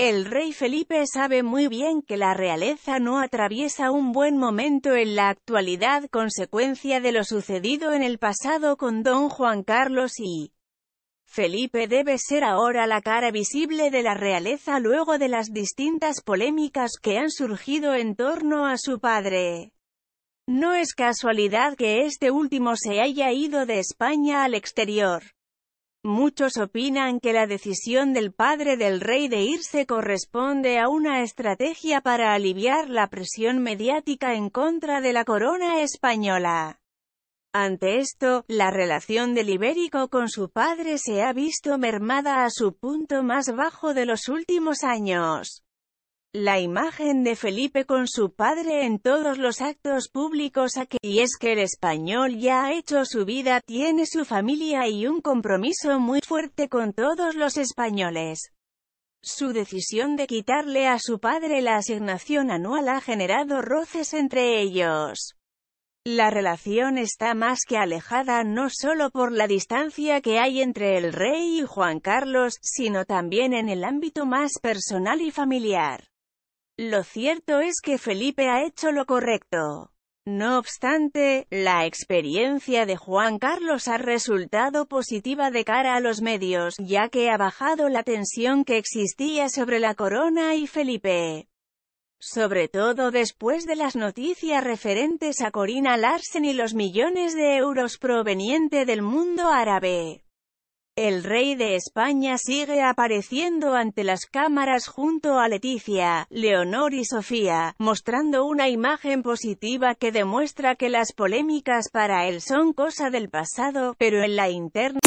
El rey Felipe sabe muy bien que la realeza no atraviesa un buen momento en la actualidad consecuencia de lo sucedido en el pasado con don Juan Carlos y Felipe debe ser ahora la cara visible de la realeza luego de las distintas polémicas que han surgido en torno a su padre. No es casualidad que este último se haya ido de España al exterior. Muchos opinan que la decisión del padre del rey de irse corresponde a una estrategia para aliviar la presión mediática en contra de la corona española. Ante esto, la relación del ibérico con su padre se ha visto mermada a su punto más bajo de los últimos años. La imagen de Felipe con su padre en todos los actos públicos aquí, y es que el español ya ha hecho su vida, tiene su familia y un compromiso muy fuerte con todos los españoles. Su decisión de quitarle a su padre la asignación anual ha generado roces entre ellos. La relación está más que alejada no solo por la distancia que hay entre el rey y Juan Carlos, sino también en el ámbito más personal y familiar. Lo cierto es que Felipe ha hecho lo correcto. No obstante, la experiencia de Juan Carlos ha resultado positiva de cara a los medios, ya que ha bajado la tensión que existía sobre la corona y Felipe. Sobre todo después de las noticias referentes a Corina Larsen y los millones de euros proveniente del mundo árabe. El rey de España sigue apareciendo ante las cámaras junto a Leticia, Leonor y Sofía, mostrando una imagen positiva que demuestra que las polémicas para él son cosa del pasado, pero en la interna